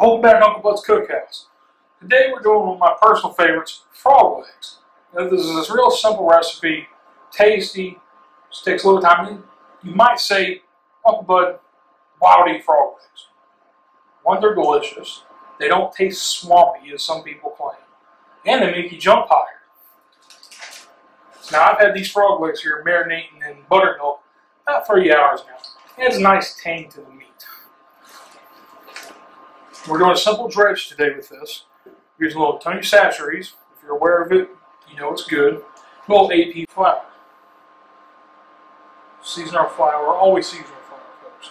Welcome back to Uncle Bud's Cookhouse. Today we're doing one of my personal favorites, frog legs. Now, this is this real simple recipe, tasty, just takes a little time. You might say, Uncle Bud, why would eat frog legs? One, they're delicious. They don't taste swampy, as some people claim. And they make you jump higher. Now, I've had these frog legs here marinating in buttermilk about three hours now. It has a nice tang to the meat. We're doing a simple dredge today with this. We're using a little Tony Chachere's. If you're aware of it, you know it's good. A little AP flour. Season our flour. Always season our flour, folks.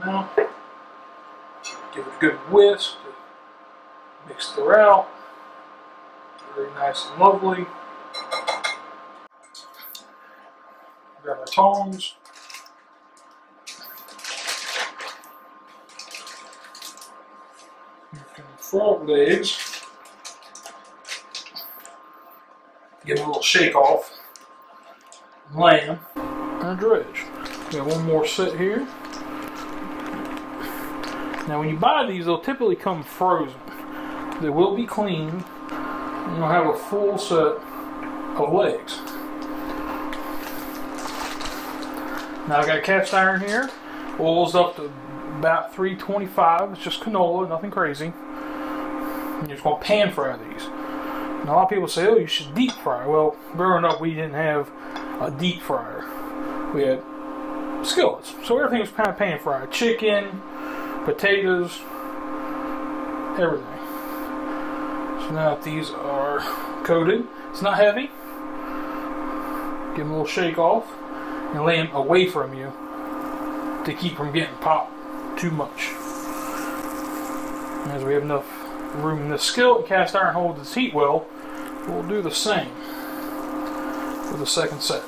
Now, give it a good whisk mix throughout. Very nice and lovely. Grab our tongs. Frog legs. Give them a little shake off. Lamb. And dredge. Got one more set here. Now when you buy these, they'll typically come frozen. They will be cleaned. And you'll have a full set of legs. Now I've got a cast iron here. Oil's up to about 325. It's just canola, nothing crazy. You're just going to pan fry these. And a lot of people say, oh, you should deep fry. Well, growing up, we didn't have a deep fryer. We had skillets. So everything was kind of pan fried. Chicken, potatoes, everything. So now that these are coated, it's not heavy. Give them a little shake off and lay them away from you to keep from getting popped too much. As we have enough room in the skillet, cast iron holds its heat well. We'll do the same for the second set.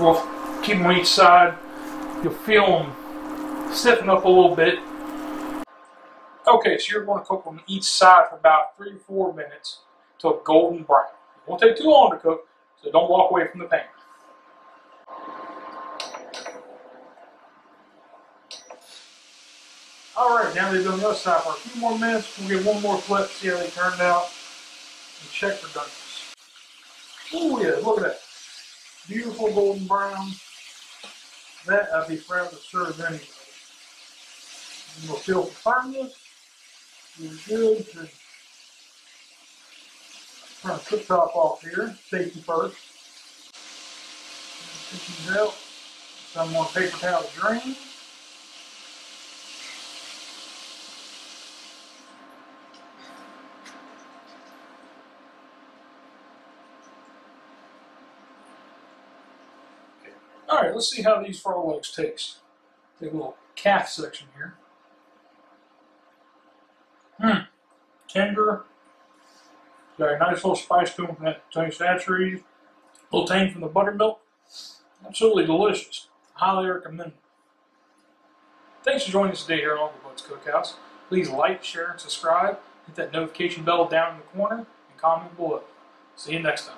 We'll keep them on each side. You'll feel them stiffen up a little bit. Okay, so you're going to cook on each side for about three or four minutes till golden brown. It won't take too long to cook, so don't walk away from the pan. Alright, now they've done the other side for a few more minutes. We'll get one more flip, see how they turned out, and check for doneness. Oh yeah, look at that. Beautiful golden brown. That I'd be proud to serve anybody. We'll feel for firmness. You're good. To trying to cook top off here. Safety first. Take these out. Some more paper towel to drain. All right, let's see how these frog legs taste. Take a little calf section here. Hmm, tender. Got a nice little spice to them from that Tony Chachere's. A little tang from the buttermilk. Absolutely delicious. Highly recommend. Thanks for joining us today here on Uncle Bud's Cookhouse. Please like, share, and subscribe. Hit that notification bell down in the corner and comment below. See you next time.